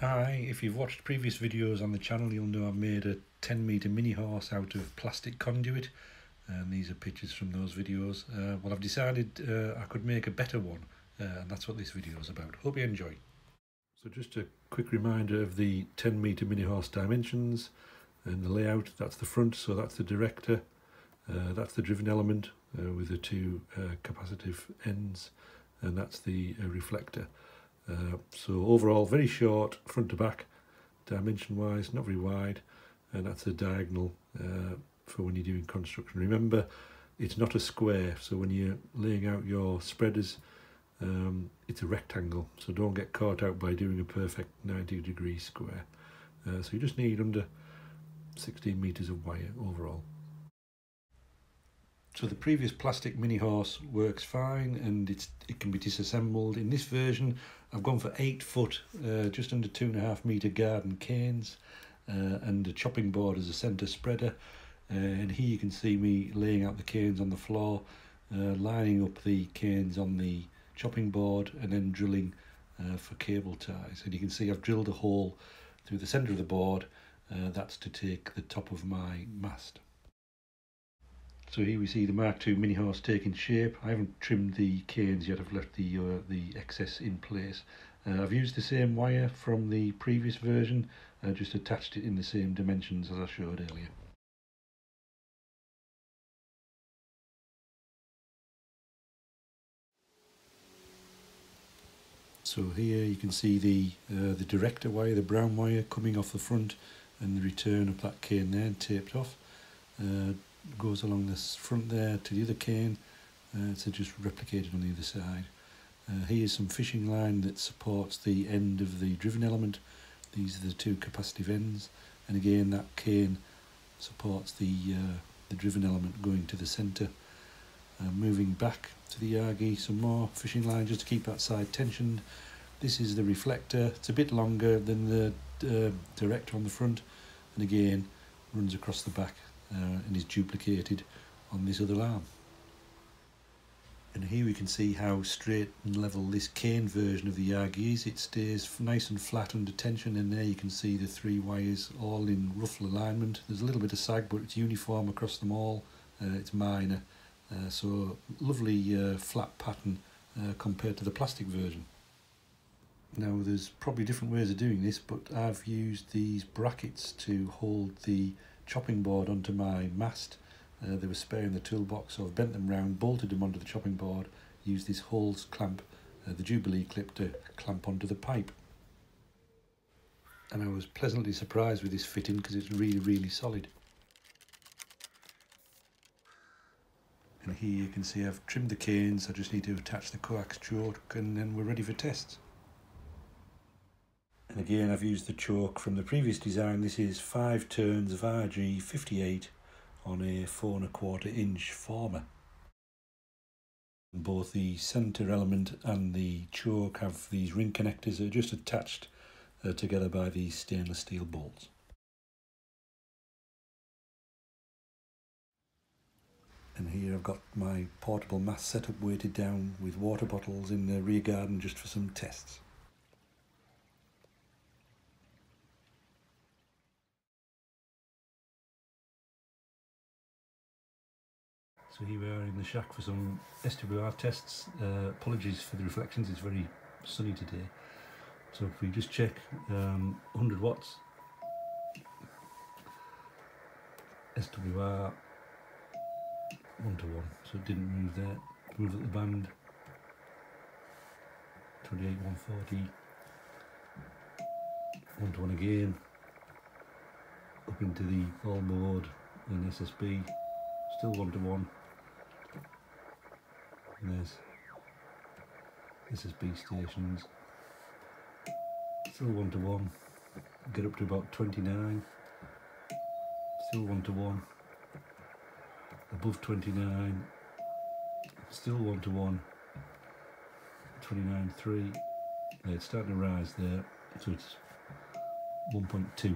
Hi, if you've watched previous videos on the channel you'll know I've made a 10 metre mini horse out of plastic conduit and these are pictures from those videos. Uh, well I've decided uh, I could make a better one uh, and that's what this video is about. Hope you enjoy. So just a quick reminder of the 10 metre mini horse dimensions and the layout. That's the front so that's the director, uh, that's the driven element uh, with the two uh, capacitive ends and that's the reflector. Uh, so overall very short front to back dimension wise not very wide and that's the diagonal uh, for when you're doing construction. Remember it's not a square so when you're laying out your spreaders um, it's a rectangle. So don't get caught out by doing a perfect 90 degree square. Uh, so you just need under 16 meters of wire overall so the previous plastic mini horse works fine and it's it can be disassembled. In this version, I've gone for eight foot, uh, just under two and a half meter garden canes uh, and a chopping board as a centre spreader. Uh, and here you can see me laying out the canes on the floor, uh, lining up the canes on the chopping board and then drilling uh, for cable ties. And you can see I've drilled a hole through the centre of the board. Uh, that's to take the top of my mast. So here we see the Mark II mini horse taking shape. I haven't trimmed the canes yet, I've left the, uh, the excess in place. Uh, I've used the same wire from the previous version, uh, just attached it in the same dimensions as I showed earlier. So here you can see the uh, the director wire, the brown wire coming off the front and the return of that cane there taped off. Uh, goes along this front there to the other cane uh, so just replicated on the other side. Uh, here's some fishing line that supports the end of the driven element. These are the two capacitive ends and again that cane supports the, uh, the driven element going to the centre. Uh, moving back to the Yagi, some more fishing line just to keep that side tensioned. This is the reflector, it's a bit longer than the uh, director on the front and again runs across the back uh, and is duplicated on this other arm. And here we can see how straight and level this cane version of the Yagi is. It stays nice and flat under tension and there you can see the three wires all in rough alignment. There's a little bit of sag but it's uniform across them all. Uh, it's minor. Uh, so lovely uh, flat pattern uh, compared to the plastic version. Now there's probably different ways of doing this but I've used these brackets to hold the chopping board onto my mast. Uh, they were spare in the toolbox, so I've bent them round, bolted them onto the chopping board, used this hose clamp, uh, the Jubilee clip to clamp onto the pipe. And I was pleasantly surprised with this fitting because it's really, really solid. And here you can see I've trimmed the canes, I just need to attach the coax choke and then we're ready for tests. And again, I've used the choke from the previous design. This is five turns of RG58 on a four and a quarter inch former. Both the centre element and the choke have these ring connectors that are just attached uh, together by these stainless steel bolts. And here I've got my portable mast setup weighted down with water bottles in the rear garden just for some tests. So here we are in the shack for some SWR tests. Uh, apologies for the reflections, it's very sunny today. So if we just check um, 100 watts, SWR 1 to 1, so it didn't move there. Move at the band, 28 140, 1 to 1 again, up into the all mode and SSB, still 1 to 1 there's this is B stations. Still one to one. Get up to about 29. Still one to one. Above 29. Still one to one. 29.3. Yeah, it's starting to rise there. So it's 1.2.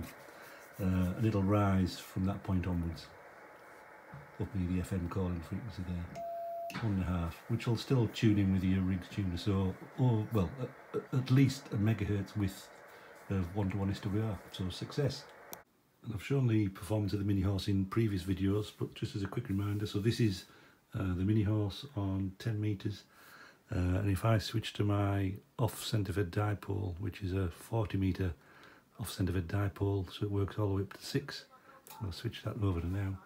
Uh, and it'll rise from that point onwards. Up near the FM calling frequency there one and a half, which will still tune in with your rig's tuner. So, or well, at, at least a megahertz with of one-to-one SWR, so success. And I've shown the performance of the mini horse in previous videos, but just as a quick reminder, so this is uh, the mini horse on 10 metres, uh, and if I switch to my off centre fed dipole, which is a 40 metre off centre fed dipole, so it works all the way up to 6, so I'll switch that over to now,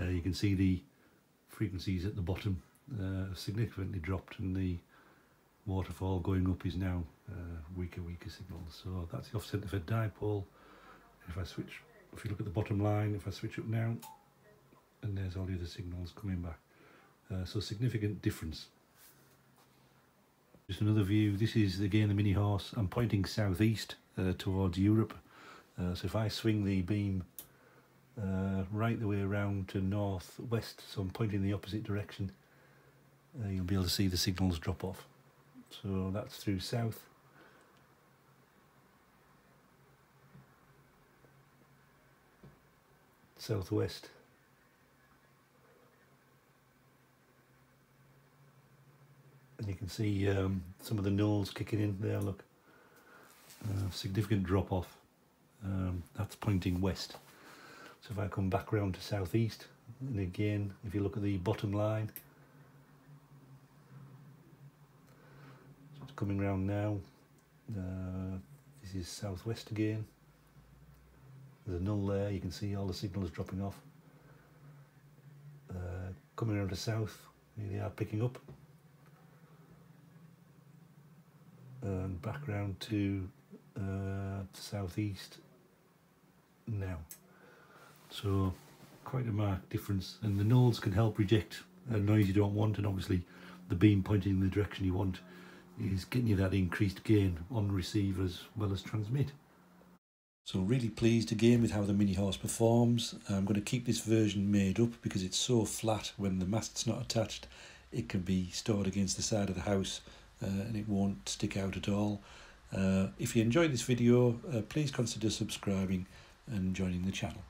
uh, you can see the frequencies at the bottom uh, significantly dropped and the waterfall going up is now uh, weaker, weaker signals. So that's the off centre fed dipole. If I switch, if you look at the bottom line, if I switch up now, and there's all the other signals coming back. Uh, so significant difference. Just another view. This is again the mini horse. I'm pointing southeast uh, towards Europe. Uh, so if I swing the beam uh, right the way around to northwest, so I'm pointing the opposite direction, uh, you'll be able to see the signals drop off. So that's through south. Southwest. And you can see um, some of the nulls kicking in there, look. Uh, significant drop off. Um, that's pointing west. So if I come back round to southeast, and again, if you look at the bottom line, coming round now. Uh, this is southwest again. There's a null there, you can see all the signals dropping off. Uh, coming around to south, here they are picking up. And back round to uh, southeast now. So quite a marked difference and the nulls can help reject a noise you don't want and obviously the beam pointing in the direction you want is getting you that increased gain on receive as well as transmit. So really pleased again with how the Mini Horse performs. I'm going to keep this version made up because it's so flat when the mast's not attached. It can be stored against the side of the house uh, and it won't stick out at all. Uh, if you enjoyed this video, uh, please consider subscribing and joining the channel.